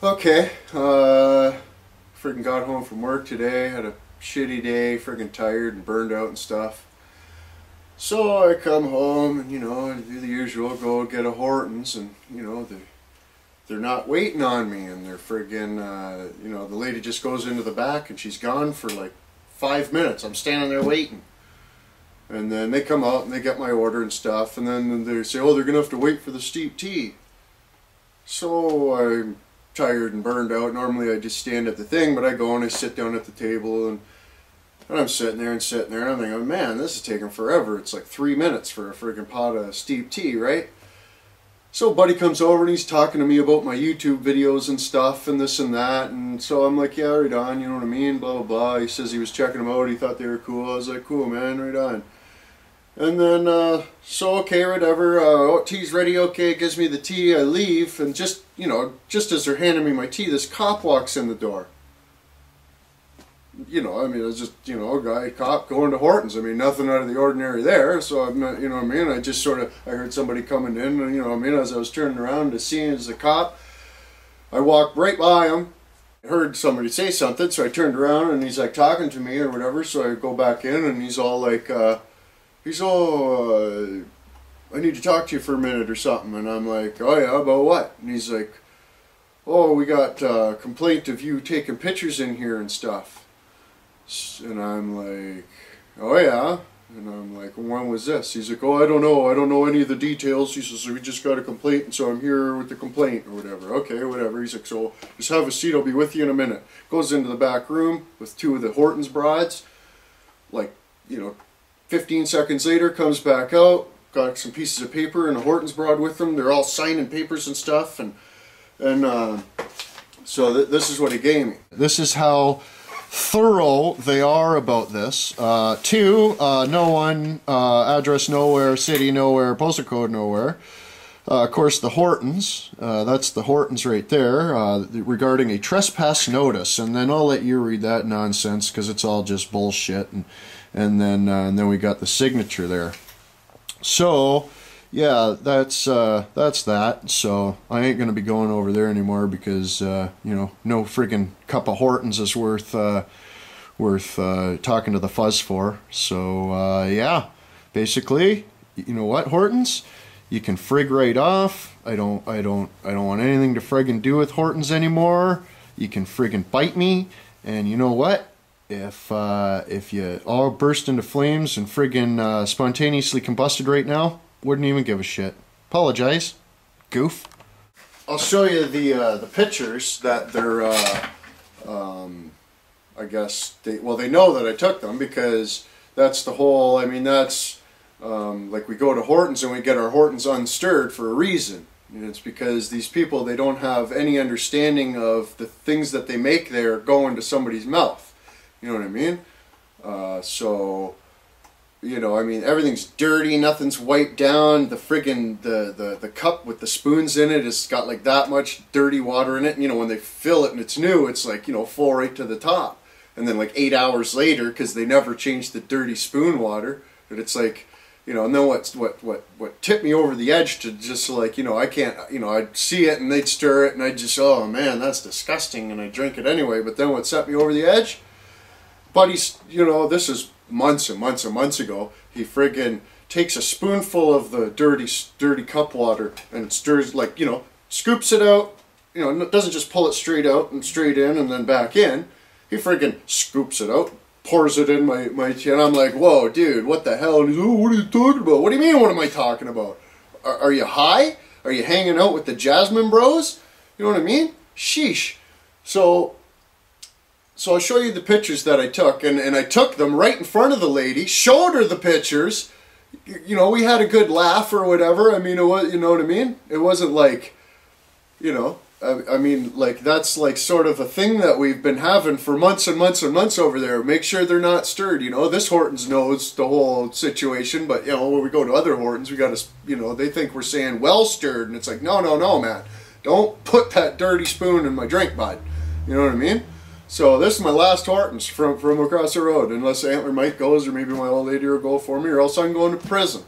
Okay, uh, freaking got home from work today, had a shitty day, freaking tired and burned out and stuff. So I come home and, you know, do the usual, go get a Hortons and, you know, they, they're not waiting on me and they're friggin', uh, you know, the lady just goes into the back and she's gone for like five minutes. I'm standing there waiting. And then they come out and they get my order and stuff and then they say, oh, they're to have to wait for the steep tea. So I'm tired and burned out. Normally I just stand at the thing, but I go and I sit down at the table and, and I'm sitting there and sitting there and I'm thinking, man, this is taking forever. It's like three minutes for a freaking pot of steep tea, right? So buddy comes over and he's talking to me about my YouTube videos and stuff and this and that and so I'm like, yeah, right on, you know what I mean, blah, blah, blah. He says he was checking them out, he thought they were cool. I was like, cool, man, right on. And then, uh, so okay, whatever, uh, oh, tea's ready, okay, gives me the tea, I leave, and just, you know, just as they're handing me my tea, this cop walks in the door. You know, I mean, it's just, you know, a guy, cop, going to Hortons. I mean, nothing out of the ordinary there, so I'm not, you know I mean? I just sort of, I heard somebody coming in, and, you know I mean, as I was turning around to see as a cop, I walked right by him, heard somebody say something, so I turned around, and he's like talking to me or whatever, so I go back in, and he's all like, uh, he's all, uh, I need to talk to you for a minute or something. And I'm like, oh yeah, about what? And he's like, oh, we got a complaint of you taking pictures in here and stuff. And I'm like, oh yeah. And I'm like, when was this? He's like, oh, I don't know. I don't know any of the details. He says, we just got a complaint, and so I'm here with the complaint or whatever. Okay, whatever. He's like, so just have a seat. I'll be with you in a minute. Goes into the back room with two of the Hortons brides. Like, you know, 15 seconds later, comes back out, got some pieces of paper and a Hortons broad with them. They're all signing papers and stuff, and and uh, so th this is what he gave me. This is how thorough they are about this. Uh, two, uh, no one, uh, address nowhere, city nowhere, postal code nowhere. Uh, of course, the Hortons, uh, that's the Hortons right there, regarding a trespass notice. And then I'll let you read that nonsense because it's all just bullshit. And, and then uh, and then we got the signature there. So yeah, that's uh, that's that. So I ain't gonna be going over there anymore because uh, you know no friggin' cup of Hortons is worth uh, worth uh, talking to the fuzz for. So uh, yeah, basically, you know what Hortons, you can frig right off. I don't I don't I don't want anything to friggin' do with Hortons anymore. You can friggin' bite me, and you know what? If uh, if you all burst into flames and friggin' uh, spontaneously combusted right now, wouldn't even give a shit. Apologize, goof. I'll show you the uh, the pictures that they're. Uh, um, I guess they well they know that I took them because that's the whole. I mean that's um, like we go to Hortons and we get our Hortons unstirred for a reason. And it's because these people they don't have any understanding of the things that they make there go into somebody's mouth. You know what I mean? Uh, so, you know, I mean, everything's dirty, nothing's wiped down. The friggin' the, the, the cup with the spoons in it has got like that much dirty water in it. And, you know, when they fill it and it's new, it's like, you know, full right to the top. And then like eight hours later, because they never changed the dirty spoon water, and it's like, you know, and then what, what, what, what tipped me over the edge to just like, you know, I can't, you know, I'd see it and they'd stir it and I'd just, oh man, that's disgusting. And I'd drink it anyway. But then what set me over the edge? Buddy's, you know, this is months and months and months ago. He friggin' takes a spoonful of the dirty, dirty cup water and stirs, like, you know, scoops it out. You know, doesn't just pull it straight out and straight in and then back in. He friggin' scoops it out, pours it in my, my tea, and I'm like, whoa, dude, what the hell? And he's, oh, what are you talking about? What do you mean, what am I talking about? Are, are you high? Are you hanging out with the Jasmine Bros? You know what I mean? Sheesh. So so I'll show you the pictures that I took, and, and I took them right in front of the lady, showed her the pictures. You know, we had a good laugh or whatever. I mean, it was, you know what I mean? It wasn't like, you know, I, I mean, like that's like sort of a thing that we've been having for months and months and months over there. Make sure they're not stirred. You know, this Hortons knows the whole situation, but you know, when we go to other Hortons, we got to, you know, they think we're saying well stirred, and it's like, no, no, no, man, don't put that dirty spoon in my drink, bud. You know what I mean? So this is my last Hortons from, from across the road, unless Antler Mike goes or maybe my old lady will go for me or else I'm going to prison.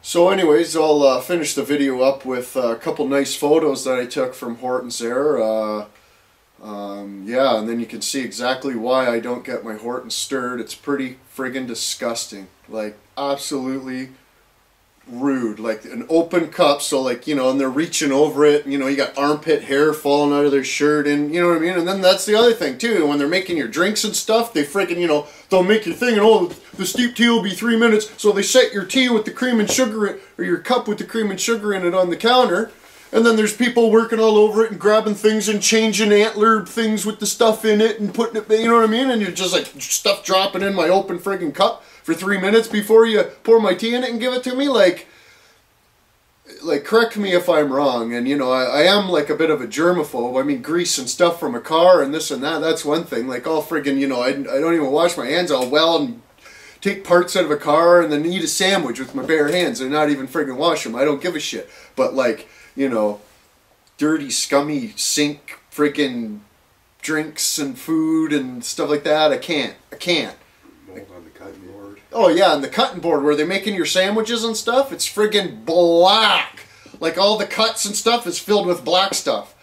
So anyways, I'll uh, finish the video up with a couple nice photos that I took from Hortons there. Uh, um, yeah, and then you can see exactly why I don't get my Hortons stirred. It's pretty friggin' disgusting. Like, absolutely rude. Like, an open cup, so like, you know, and they're reaching over it. You know, you got armpit hair falling out of their shirt, and you know what I mean? And then that's the other thing, too. When they're making your drinks and stuff, they friggin', you know, they'll make your thing, and oh, the steep tea will be three minutes, so they set your tea with the cream and sugar, in, or your cup with the cream and sugar in it on the counter and then there's people working all over it and grabbing things and changing antler things with the stuff in it and putting it, you know what I mean? And you're just like stuff dropping in my open friggin' cup for three minutes before you pour my tea in it and give it to me. Like, like correct me if I'm wrong. And you know, I, I am like a bit of a germaphobe. I mean, grease and stuff from a car and this and that. That's one thing. Like all friggin', you know, I, I don't even wash my hands all well and take parts out of a car and then eat a sandwich with my bare hands and not even friggin' wash them. I don't give a shit. But like you know, dirty, scummy sink friggin' drinks and food and stuff like that. I can't. I can't. Mold on the. Oh yeah, and the cutting board where they're making your sandwiches and stuff, it's friggin' black. Like all the cuts and stuff is filled with black stuff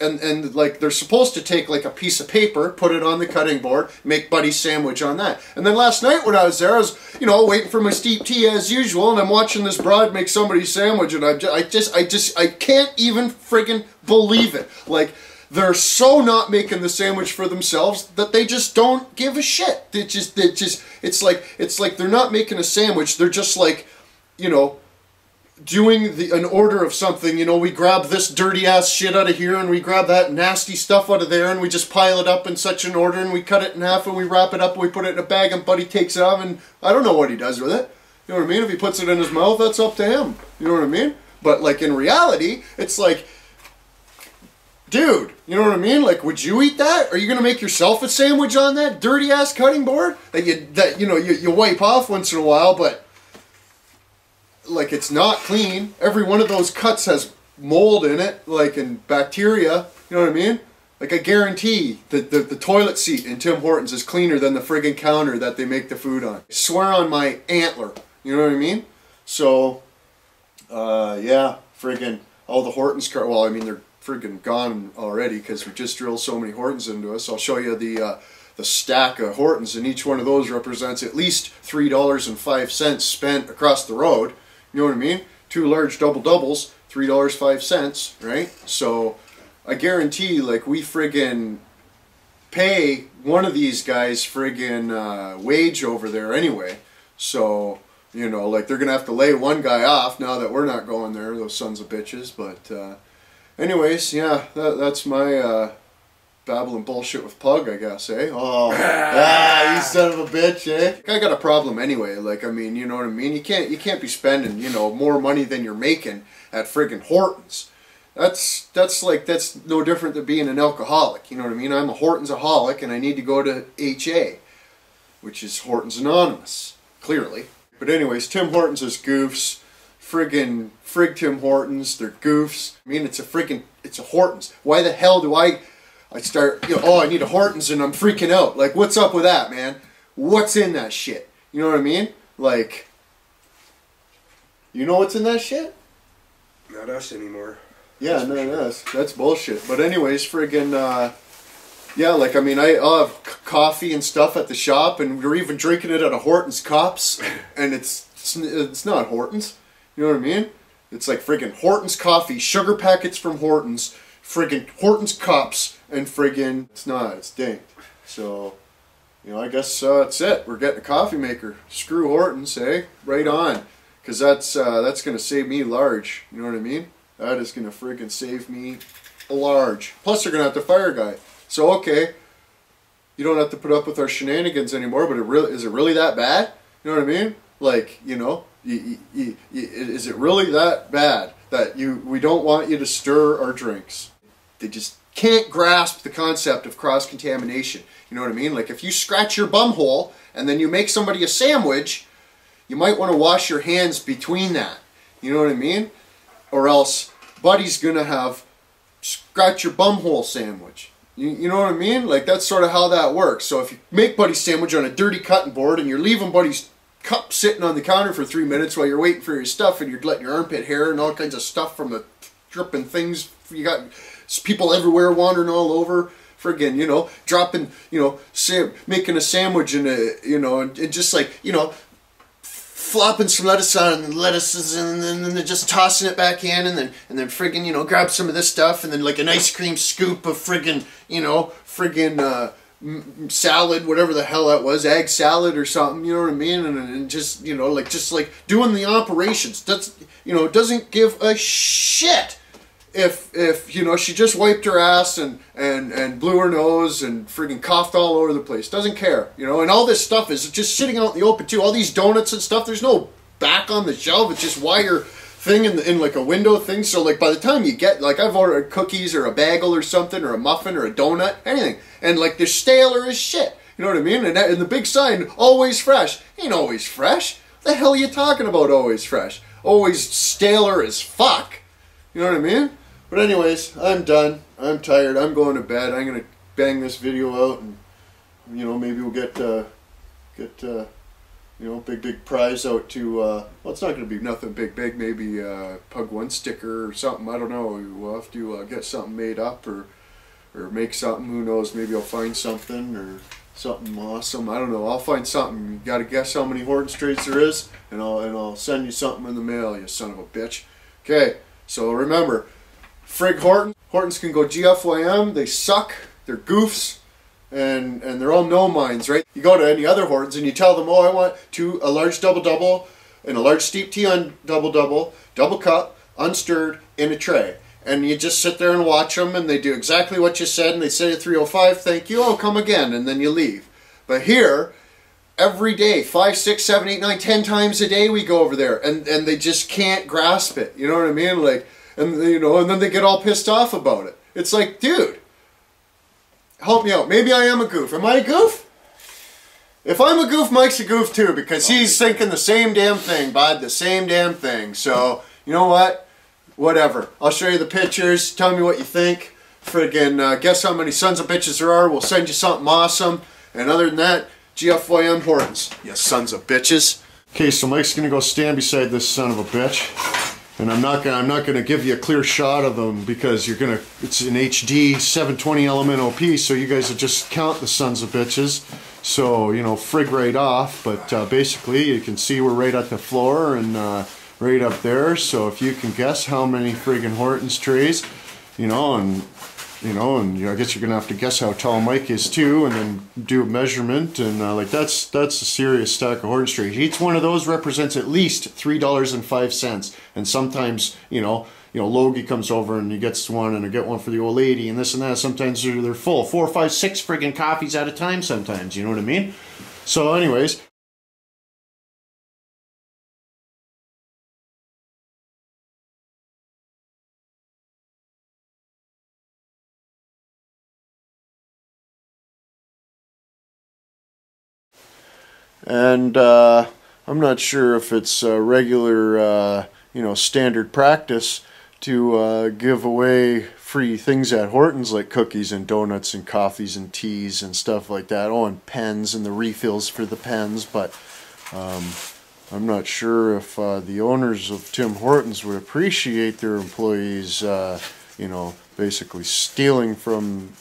and and like they're supposed to take like a piece of paper, put it on the cutting board, make Buddy's sandwich on that. And then last night when I was there, I was you know waiting for my steep tea as usual, and I'm watching this broad make somebody's sandwich, and I just I just I just I can't even friggin' believe it. Like they're so not making the sandwich for themselves that they just don't give a shit. They just they just it's like it's like they're not making a sandwich. They're just like you know doing the an order of something, you know, we grab this dirty ass shit out of here and we grab that nasty stuff out of there and we just pile it up in such an order and we cut it in half and we wrap it up and we put it in a bag and Buddy takes it off and I don't know what he does with it. You know what I mean? If he puts it in his mouth, that's up to him. You know what I mean? But like in reality, it's like dude, you know what I mean? Like, would you eat that? Are you gonna make yourself a sandwich on that dirty ass cutting board that you that you know you, you wipe off once in a while, but like it's not clean. Every one of those cuts has mold in it, like and bacteria. You know what I mean? Like I guarantee that the, the toilet seat in Tim Hortons is cleaner than the friggin' counter that they make the food on. I swear on my antler. You know what I mean? So, uh, yeah, friggin' all the Hortons car. Well, I mean they're friggin' gone already because we just drilled so many Hortons into us. I'll show you the. Uh, the stack of Hortons, and each one of those represents at least three dollars and five cents spent across the road. You know what I mean? Two large double doubles, three dollars five cents, right? So I guarantee, like we friggin' pay one of these guys friggin' uh, wage over there anyway. So you know, like they're gonna have to lay one guy off now that we're not going there, those sons of bitches. But uh, anyways, yeah, that, that's my. Uh, babbling bullshit with Pug, I guess, eh? Oh, ah, you son of a bitch, eh? I got a problem anyway. Like, I mean, you know what I mean? You can't, you can't be spending, you know, more money than you're making at friggin' Hortons. That's that's like that's no different than being an alcoholic. You know what I mean? I'm a Hortons aholic, and I need to go to HA, which is Hortons Anonymous, clearly. But anyways, Tim Hortons is goofs. Friggin' frig Tim Hortons, they're goofs. I mean, it's a friggin' it's a Hortons. Why the hell do I? I start, you know, oh, I need a Hortons and I'm freaking out. Like, what's up with that, man? What's in that shit? You know what I mean? Like, you know what's in that shit? Not us anymore. Yeah, not us. That's bullshit. But anyways, friggin', uh, yeah, like, I mean, I, I'll have c- coffee and stuff at the shop and we're even drinking it at a Hortons Cops and it's, it's, it's not Hortons. You know what I mean? It's like friggin' Hortons coffee, sugar packets from Hortons, friggin' Hortons Cops, and friggin' it's not, it's dinked. So, you know, I guess uh, that's it. We're getting a coffee maker. Screw Hortons, eh? Right on. Because that's, uh, that's going to save me large. You know what I mean? That is going to friggin' save me a large. Plus, they're going to have to fire a guy. So, okay, you don't have to put up with our shenanigans anymore, but it really, is it really that bad? You know what I mean? Like, you know, is it really that bad that you we don't want you to stir our drinks? They just can't grasp the concept of cross contamination. You know what I mean? Like if you scratch your bum hole and then you make somebody a sandwich, you might want to wash your hands between that. You know what I mean? Or else Buddy's gonna have scratch your bum hole sandwich. You, you know what I mean? Like that's sort of how that works. So if you make Buddy's sandwich on a dirty cutting board and you're leaving Buddy's cup sitting on the counter for three minutes while you're waiting for your stuff and you're letting your armpit hair and all kinds of stuff from the dripping things. You got people everywhere wandering all over. Friggin', you know, dropping, you know, sam- making a sandwich and a, you know, and, and just like, you know, flopping some lettuce on and lettuces and then, and then just tossing it back in and then and then friggin' you know grab some of this stuff and then like an ice cream scoop of friggin' you know friggin' uh, salad whatever the hell that was egg salad or something you know what I mean? And, and just you know like just like doing the operations. That's you know doesn't give a shit if if you know she just wiped her ass and and and blew her nose and freaking coughed all over the place. Doesn't care you know? And all this stuff is just sitting out in the open too. All these donuts and stuff there's no back on the shelf. It's just wire thing in, the, in like a window thing. So like by the time you get like i've ordered cookies or a bagel or something or a muffin or a donut anything. And like they're staler as shit. You know what i mean? And, that, and the big sign always fresh. Ain't always fresh. What the hell are you talking about always fresh always staler as fuck. You know what i mean? But anyways, I'm done. I'm tired. I'm going to bed. I'm gonna bang this video out, and you know maybe we'll get uh, get uh, you know big big prize out to. Uh, well, it's not gonna be nothing big big. Maybe uh, Pug One sticker or something. I don't know. We'll have to uh, get something made up or or make something. Who knows? Maybe I'll find something or something awesome. I don't know. I'll find something. You got to guess how many Hortons trays there is, and I'll and I'll send you something in the mail. You son of a bitch. Okay. So remember. Frig Horton. Hortons can go GFYM. They suck. They're goofs. And, and they're all no minds, right? You go to any other Hortons and you tell them, oh, I want two, a large double double and a large steep tea on double double, double cup, unstirred, in a tray. And you just sit there and watch them and they do exactly what you said and they say at 305, thank you, oh, come again, and then you leave. But here, every day, five, six, seven, eight, nine, ten times a day we go over there and, and they just can't grasp it. You know what I mean? Like, and you know, and then they get all pissed off about it. It's like, dude, help me out. Maybe I am a goof. Am I a goof? If I'm a goof, Mike's a goof too because he's thinking the same damn thing, bud, the same damn thing. So, you know what? Whatever. I'll show you the pictures. Tell me what you think. Friggin' uh, guess how many sons of bitches there are. We'll send you something awesome. And other than that, GFYM Hortons. You sons of bitches. Okay, so Mike's gonna go stand beside this son of a bitch and I'm not gonna I'm not gonna give you a clear shot of them because you're gonna it's an HD 720 element OP so you guys will just count the sons of bitches. So you know frig right off but uh, basically you can see we're right at the floor and uh, right up there. So if you can guess how many friggin' Hortons trees, you know and you know, and I guess you're gonna have to guess how tall Mike is too, and then do a measurement, and uh, like that's that's a serious stack of Hortons trays. Each one of those represents at least three dollars and five cents, and sometimes you know, you know, Logie comes over and he gets one, and I get one for the old lady, and this and that. Sometimes they're, they're full, four, five, six friggin' coffees at a time. Sometimes, you know what I mean? So, anyways, and uh, I'm not sure if it's a regular, uh, you know, standard practice to uh, give away free things at Hortons like cookies and donuts and coffees and teas and stuff like that. Oh, and pens and the refills for the pens, but um, I'm not sure if uh, the owners of Tim Hortons would appreciate their employees, uh, you know, basically stealing from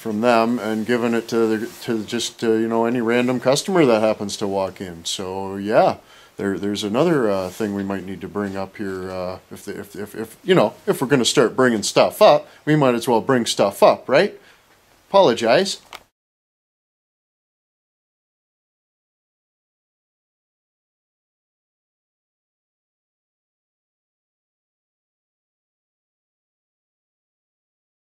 from them and giving it to the, to just uh, you know any random customer that happens to walk in. So yeah, there there's another uh, thing we might need to bring up here. Uh, if, the, if if if you know if we're going to start bringing stuff up, we might as well bring stuff up, right? Apologize.